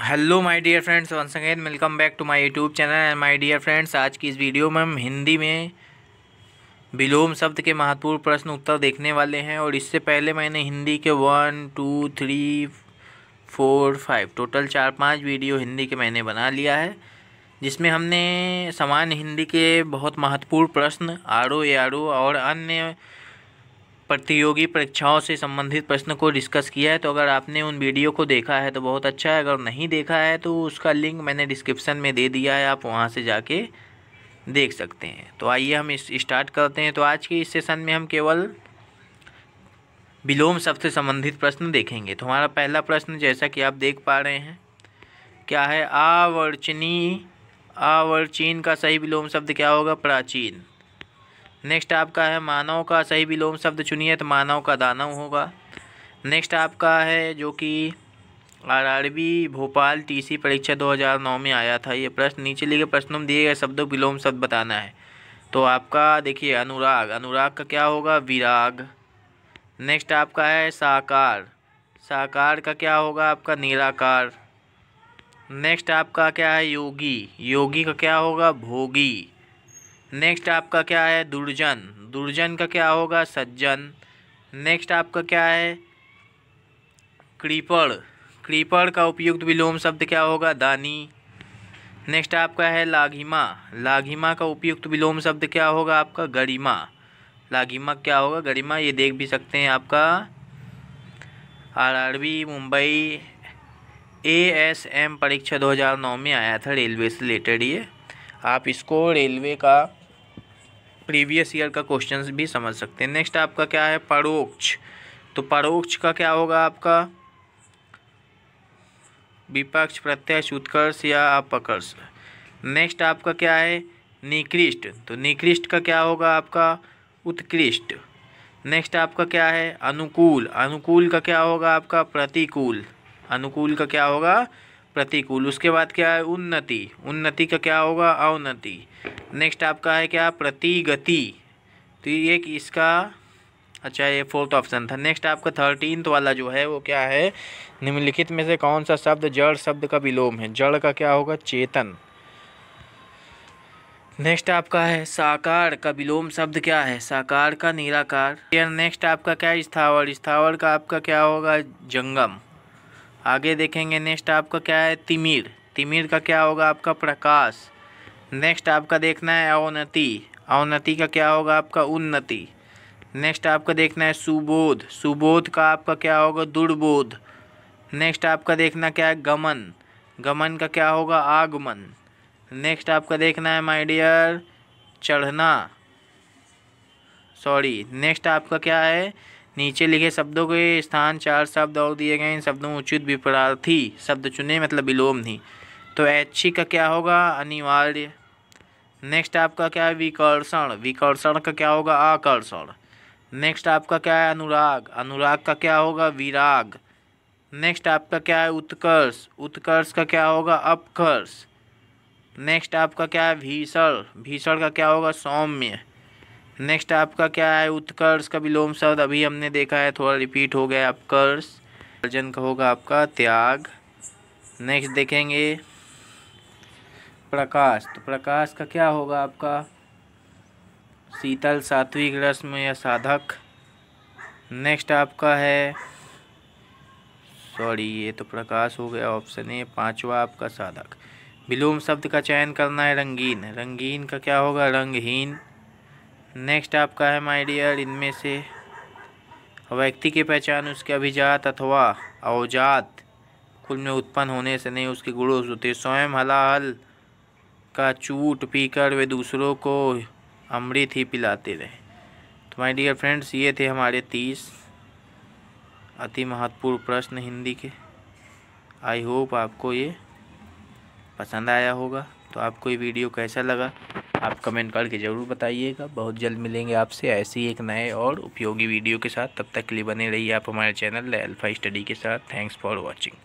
Hello my dear friends once again welcome back to my YouTube channel and my dear friends आज की इस video में हम हिंदी में विलोम शब्द के महत्वपूर्ण प्रश्न उत्तर देखने वाले हैं। और इससे पहले मैंने हिंदी के one two three four five total चार, पाँच वीडियो हिंदी के मैंने बना लिया है, जिसमें हमने सामान्य हिंदी के बहुत महत्वपूर्ण प्रश्न आर ओ और अन्य प्रतियोगी परीक्षाओं से संबंधित प्रश्न को डिस्कस किया है तो अगर आपने उन वीडियो को देखा है तो बहुत अच्छा है। अगर नहीं देखा है तो उसका लिंक मैंने डिस्क्रिप्शन में दे दिया है, आप वहाँ से जाके देख सकते हैं। तो आइए हम इस स्टार्ट करते हैं। तो आज के इस सेशन में हम केवल विलोम शब्द से संबंधित प्रश्न देखेंगे। तो हमारा पहला प्रश्न, जैसा कि आप देख पा रहे हैं, क्या है? आवर्चनी, आवर्चीन का सही विलोम शब्द क्या होगा? प्राचीन। नेक्स्ट आपका है मानव का, सही विलोम शब्द चुनिए तो मानव का दानव होगा। नेक्स्ट आपका है जो कि आरआरबी भोपाल टीसी परीक्षा 2009 में आया था। ये प्रश्न नीचे लिखे प्रश्नों में दिए गए शब्दों विलोम शब्द बताना है। तो आपका देखिए, अनुराग। अनुराग का क्या होगा? विराग। नेक्स्ट आपका है साकार। साकार का क्या होगा आपका? निराकार। नेक्स्ट आपका क्या है? योगी। योगी का क्या होगा? भोगी। नेक्स्ट आपका क्या है? दुर्जन। दुर्जन का क्या होगा? सज्जन। नेक्स्ट आपका क्या है? क्रीपड़ क्रीपड़ का उपयुक्त विलोम शब्द क्या होगा? दानी। नेक्स्ट आपका है लाघिमा। लाघिमा का उपयुक्त विलोम शब्द क्या होगा आपका? गरिमा। लाघिमा क्या होगा? गरिमा, ये देख भी सकते हैं आपका। आरआरबी, मुंबई। एएसएम परीक्षा 2009 में आया था रेलवे से रिलेटेड ये। आप इसको रेलवे का प्रीवियस ईयर का क्वेश्चन भी समझ सकते हैं। नेक्स्ट आपका क्या है? परोक्ष। तो परोक्ष का क्या होगा आपका? विपक्ष, प्रत्यक्ष, उत्कर्ष या अपकर्ष। नेक्स्ट आपका क्या है? निकृष्ट। तो निकृष्ट का क्या होगा आपका? उत्कृष्ट। नेक्स्ट आपका क्या है? अनुकूल। अनुकूल का क्या होगा आपका? प्रतिकूल। अनुकूल का क्या होगा? प्रतिकूल। उसके बाद क्या है? उन्नति। उन्नति का क्या होगा? अवनति। नेक्स्ट आपका है क्या? प्रतिगति। तो ये इसका अच्छा ये फोर्थ ऑप्शन था। नेक्स्ट आपका थर्टीनथ वाला जो है, वो क्या है? निम्नलिखित में से कौन सा शब्द जड़ शब्द का विलोम है? जड़ का क्या होगा? चेतन। नेक्स्ट आपका है, साकार का विलोम शब्द क्या है? साकार का निराकार। नेक्स्ट आपका क्या? स्थावर। स्थावर का आपका क्या होगा? जंगम। आगे देखेंगे नेक्स्ट आपका क्या है? तिमिर। तिमिर का क्या होगा आपका? प्रकाश। नेक्स्ट आपका देखना है अवनति। अवनति का क्या होगा आपका? उन्नति। नेक्स्ट आपका देखना है सुबोध। सुबोध का आपका क्या होगा? दुर्बोध। नेक्स्ट आपका देखना क्या है? गमन। गमन का क्या होगा? आगमन। नेक्स्ट आपका देखना है माय डियर चढ़ना। सॉरी नेक्स्ट आपका क्या है? नीचे लिखे शब्दों के स्थान चार शब्द और दिए गए इन शब्दों उचित विपरार्थी शब्द चुने मतलब विलोम नहीं। तो ऐच्छिक का क्या होगा? अनिवार्य। नेक्स्ट आपका क्या है? विकर्षण। विकर्षण का क्या होगा? आकर्षण। नेक्स्ट आपका क्या है? अनुराग। अनुराग का क्या होगा? विराग। नेक्स्ट आपका क्या है? उत्कर्ष। उत्कर्ष का क्या होगा? अपकर्ष। नेक्स्ट आपका क्या है? भीषण। भीषण का क्या होगा? सौम्य। नेक्स्ट आपका क्या है? उत्कर्ष का विलोम शब्द? अभी हमने देखा है, थोड़ा रिपीट हो गया अपकर्ष। अर्जन का होगा आपका त्याग। नेक्स्ट देखेंगे। प्रकाश तो प्रकाश का क्या होगा आपका? शीतल, सात्विक रस्म या साधक? नेक्स्ट आपका है। सॉरी ये तो प्रकाश हो गया ऑप्शन ए पांचवा आपका साधक। विलोम शब्द का चयन करना है रंगीन। रंगीन का क्या होगा? रंगहीन। नेक्स्ट आपका है माय डियर इनमें से व्यक्ति की पहचान, उसके अभिजात अथवा अवजात कुल में उत्पन्न होने से नहीं, उसके गुणों से होते स्वयं हलाहल का चूट पीकर वे दूसरों को अमृत ही पिलाते रहे। तो माय डियर फ्रेंड्स ये थे हमारे तीस अति महत्वपूर्ण प्रश्न हिंदी के। आई होप आपको ये पसंद आया होगा। तो आपको ये वीडियो कैसा लगा? आप कमेंट करके ज़रूर बताइएगा। बहुत जल्द मिलेंगे आपसे ऐसी एक नए और उपयोगी वीडियो के साथ। तब तक के लिए बने रहिए आप हमारे चैनल एल्फा स्टडी के साथ। Thanks for watching.